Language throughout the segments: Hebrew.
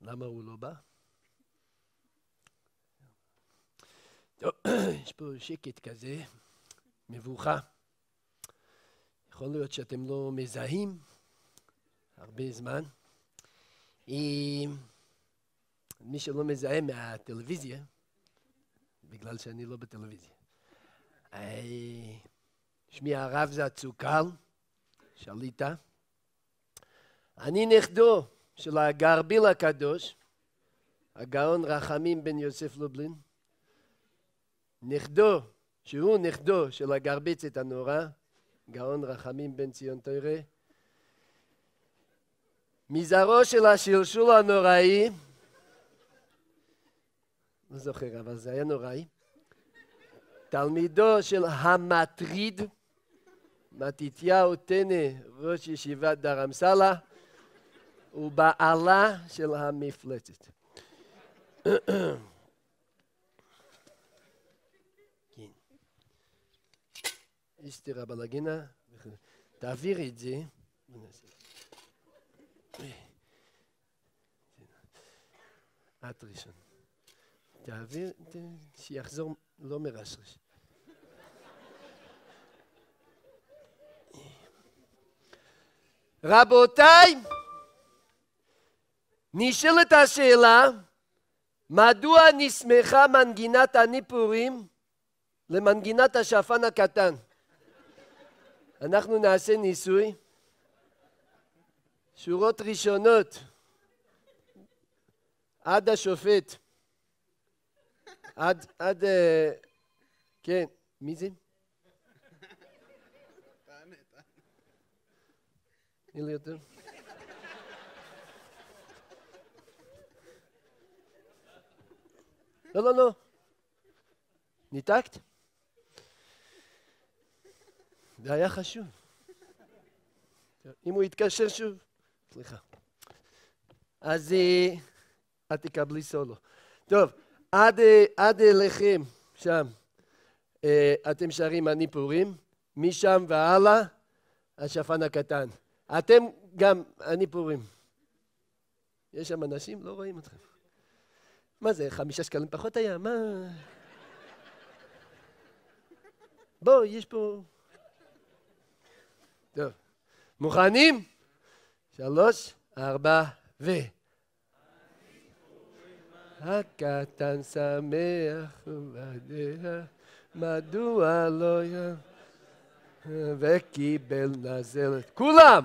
למה הוא לא בא? יש פה שקט כזה, מבוכה. יכול להיות שאתם לא מזהים הרבה זמן. מי שלא מזהה מהטלוויזיה, בגלל שאני לא בטלוויזיה. אה, שמי הרב זה הצוקל, שליטה. אני נכדו של הגרביל הקדוש, הגאון רחמים בן יוסף לובלין. נכדו, שהוא נכדו של הגרביצת הנורא, גאון רחמים בן ציון תרא. מזרעו של השלשול הנוראי, לא זוכר, אבל זה היה נוראי. תלמידו של המטריד, מתתיהו טנא, ראש ישיבת דרמסלה, ובעלה של המפלצת. אסתר הבלגינה, תעבירי את זה. את ראשון. תעביר, שיחזור לא מרשרש. רבותיי, נשאלת השאלה, מדוע נסמכה מנגינת הניפורים למנגינת השפן הקטן? אנחנו נעשה ניסוי. שורות ראשונות עד השופט. עד, עד, אה, כן, מי זה? תני לי לא, לא, לא. ניתקת? זה היה חשוב. אם הוא יתקשר שוב, סליחה. אז אה, את תקבלי סולו. טוב, עד, אה, עד אליכם, שם, אה, אתם שרים אני פורים, משם והלאה, השפן הקטן. אתם גם אני פורים. יש שם אנשים? לא רואים אתכם. מה זה, חמישה שקלים פחות היה? מה... בואו, יש פה... טוב. מוכנים? שלוש, ארבע, ו... הקטן שמח ובדיה, מדוע לא י... וקיבל נזלת. כולם!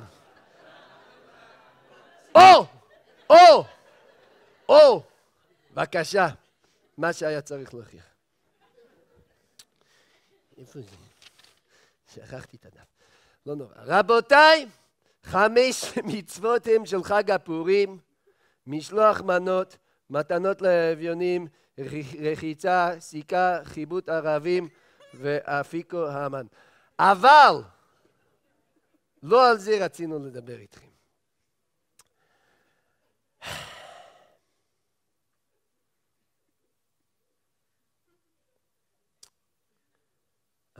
או! או! או! בבקשה, מה שהיה צריך להוכיח. איפה זה? שכחתי את הדף. לא נורא. רבותיי, חמש מצוות הם של חג הפורים, משלוח מנות, מתנות לאביונים, רחיצה, סיכה, חיבוט ערבים ואפיקו המן. אבל לא על זה רצינו לדבר איתכם.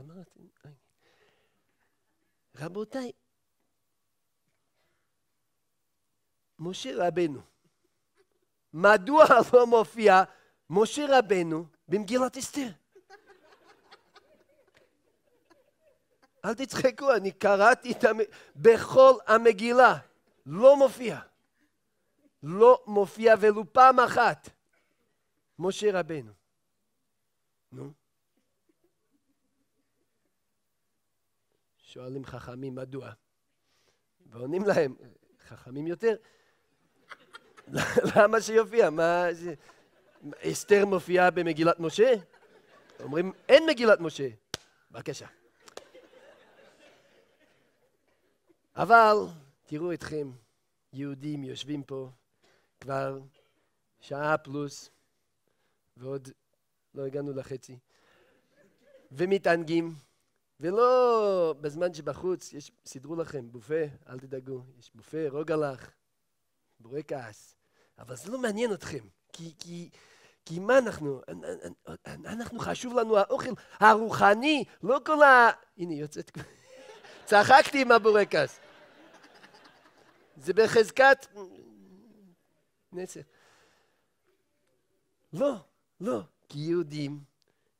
אמרתי, רבותיי, משה רבנו, מדוע לא מופיע משה רבנו במגילת אסתר? אל תצחקו, אני קראתי את המ... בכל המגילה, לא מופיע. לא מופיע ולו פעם אחת משה רבנו. נו. שואלים חכמים מדוע, ועונים להם, חכמים יותר, למה שיופיע? מה. אסתר מופיעה במגילת משה? אומרים, אין מגילת משה. בבקשה. אבל תראו אתכם, יהודים יושבים פה כבר שעה פלוס, ועוד לא הגענו לחצי, ומתענגים, ולא בזמן שבחוץ, יש, סידרו לכם בופה, אל תדאגו, יש בופה, רוגלח, בורקס, אבל זה לא מעניין אתכם, כי, כי, כי מה אנחנו, אנחנו חשוב לנו האוכל הרוחני, לא כל ה... הנה יוצאת, צחקתי עם הבורקס. זה בחזקת נצר. לא, לא, כי יהודים,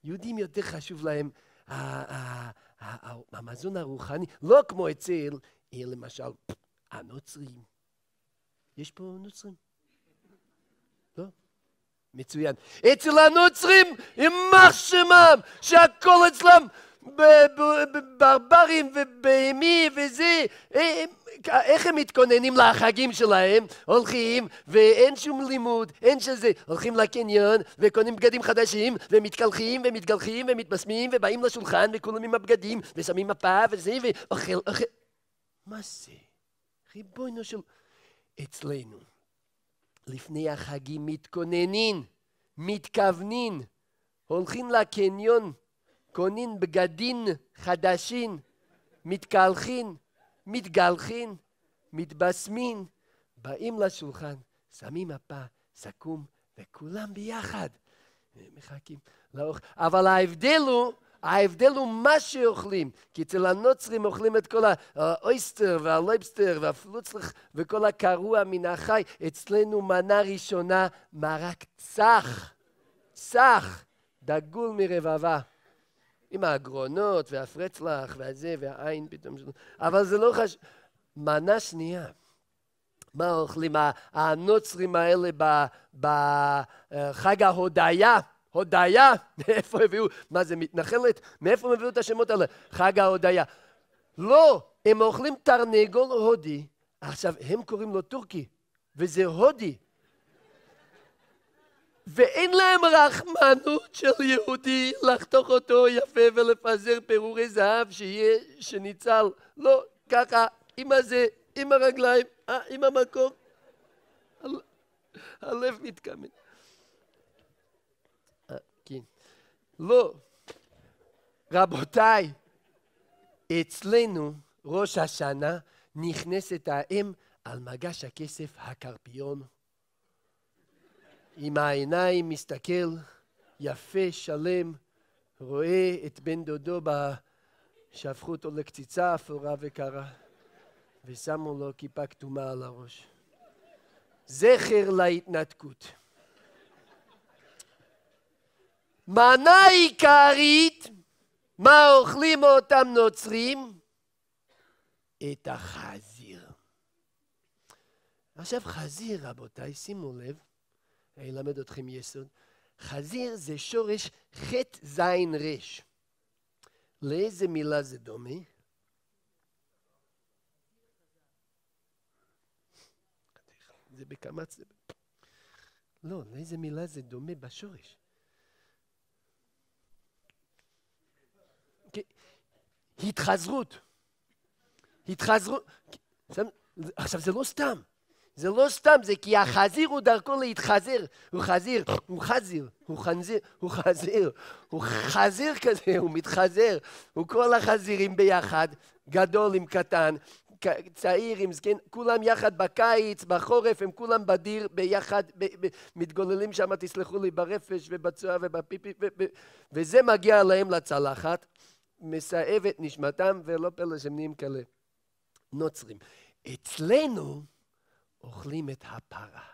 יהודים יותר חשוב להם המזון הרוחני, לא כמו אצל, למשל, הנוצרים. יש פה נוצרים? מצוין. אצל הנוצרים, יימח שמם, שהכל אצלם ברברים ובהמי וזה, איך הם מתכוננים לחגים שלהם? הולכים ואין שום לימוד, אין שזה, הולכים לקניון וקונים בגדים חדשים ומתקלחים ומתגלחים ומתבשמים ובאים לשולחן וכולם עם הבגדים ושמים מפה וזה ואוכל, אוכל. מה זה? ריבונו של... אצלנו, לפני החגים מתכוננים, מתכוונים, הולכים לקניון קונים בגדים חדשים, מתקלחים, מתגלחים, מתבשמים, באים לשולחן, שמים מפה, סכו"ם, וכולם ביחד מחכים לאוכל. אבל ההבדל הוא, ההבדל הוא מה שאוכלים, כי אצל הנוצרים אוכלים את כל האויסטר והלויבסטר והפלוצלך וכל הקרוע מן החי. אצלנו מנה ראשונה מרק צח, צח, דגול מרבבה. עם האגרונות והפרצלח והזה והעין פתאום. אבל זה לא חשוב. מנה שנייה. מה אוכלים הנוצרים האלה בחג ההודיה? הודיה, מאיפה הביאו? מה זה מתנחלת? מאיפה הביאו את השמות האלה? חג ההודיה. לא, הם אוכלים תרנגול הודי. עכשיו, הם קוראים לו טורקי, וזה הודי. ואין להם רחמנות של יהודי לחתוך אותו יפה ולפזר פירורי זהב שיהיה, שניצל. לא, ככה, עם הזה, עם הרגליים, אה, עם המקום. הלב מתכמן. כן. לא. רבותיי, אצלנו ראש השנה נכנסת האם על מגש הכסף הקרפיון. עם העיניים מסתכל, יפה, שלם, רואה את בן דודו, שהפכו אותו לקציצה אפורה וקרה, ושמו לו כיפה כתומה על הראש. זכר להתנתקות. מנה עיקרית, מה אוכלים אותם נוצרים? את החזיר. עכשיו חזיר, רבותיי, שימו לב, אני אלמד אתכם יסוד. חזיר זה שורש חטא זין רש. לאיזה מילה זה דומה? זה בקמץ. לא, לאיזה מילה זה דומה בשורש? התחזרות. התחזרות. עכשיו זה לא סתם. זה לא סתם, זה כי החזיר הוא דרכו להתחזר. הוא חזיר, הוא חזיר, הוא חנזיר, הוא חזיר, הוא חזיר כזה, הוא מתחזר. הוא כל החזירים ביחד, גדול עם קטן, צעיר עם זקן, כולם יחד בקיץ, בחורף, הם כולם בדיר ביחד, ב- ב- מתגוללים שם, תסלחו לי, ברפש ובצועה ובפיפי, ו- ו- וזה מגיע להם לצלחת, מסאב את נשמתם, ולא פלא שהם נהיים כאלה נוצרים. אצלנו, אוכלים את הפרה.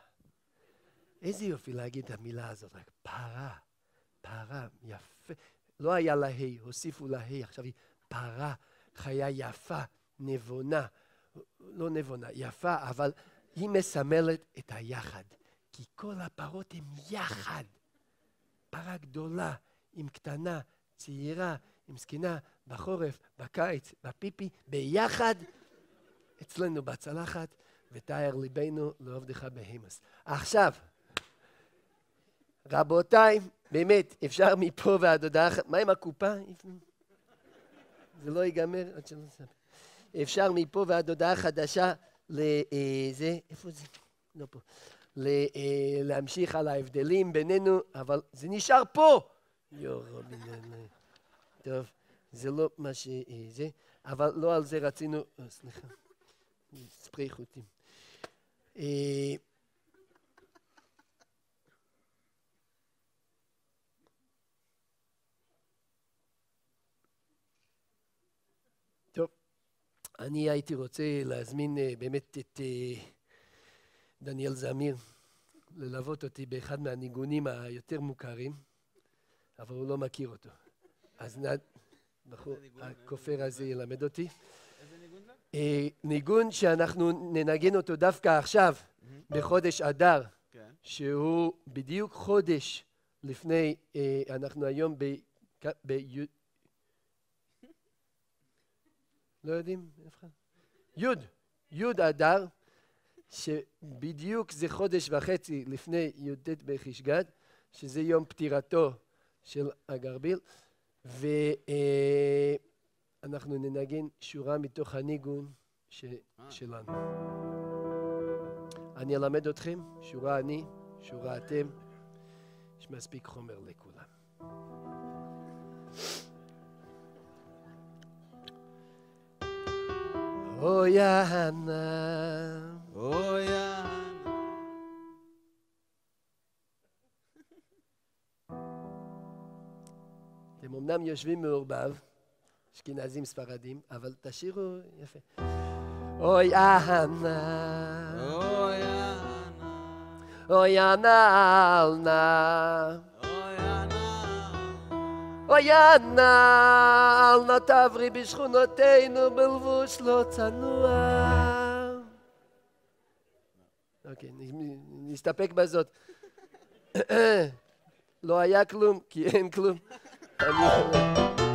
איזה יופי להגיד את המילה הזאת, רק פרה, פרה, יפה. לא היה לה ה', הוסיפו לה ה', עכשיו היא פרה, חיה יפה, נבונה, לא נבונה, יפה, אבל היא מסמלת את היחד. כי כל הפרות הן יחד. פרה גדולה עם קטנה, צעירה, עם זקנה, בחורף, בקיץ, בפיפי, ביחד, אצלנו בצלחת. ותאר ליבנו לעובדך בהמס. עכשיו, רבותיי, באמת, אפשר מפה ועד הודעה אחת, מה עם הקופה? זה לא ייגמר עד שלא נספר. אפשר מפה ועד הודעה חדשה לזה, איפה זה? לא פה. להמשיך על ההבדלים בינינו, אבל זה נשאר פה. יואו, טוב, זה לא מה שזה, אבל לא על זה רצינו, סליחה, ספרי חוטים. אה, טוב, אני הייתי רוצה להזמין אה, באמת את אה, דניאל זמיר ללוות אותי באחד מהניגונים היותר מוכרים, אבל הוא לא מכיר אותו. אז הכופר הזה ילמד אותי. ניגון? אה, ניגון שאנחנו ננגן אותו דווקא עכשיו, בחודש אדר, כן. שהוא בדיוק חודש לפני, אה, אנחנו היום ב... לא יודעים? אף אחד? י', י' אדר, שבדיוק זה חודש וחצי לפני י"ט בחשגד, שזה יום פטירתו של הגרביל, ואנחנו ננגן שורה מתוך הניגון ש... שלנו. אני אלמד אתכם, שורה אני, שורה אתם, יש מספיק חומר לכולם. אוי יהנה, אוי יאנה. אתם אמנם יושבים מעורבב, אשכנזים ספרדים, אבל תשאירו יפה. אוי אהנה, אוי יאנה. אוי אהנה אוי אהנה אלנה תעברי בשכונותינו בלבוש לא צנוע. אוקיי, נסתפק בזאת. לא היה כלום, כי אין כלום. אני...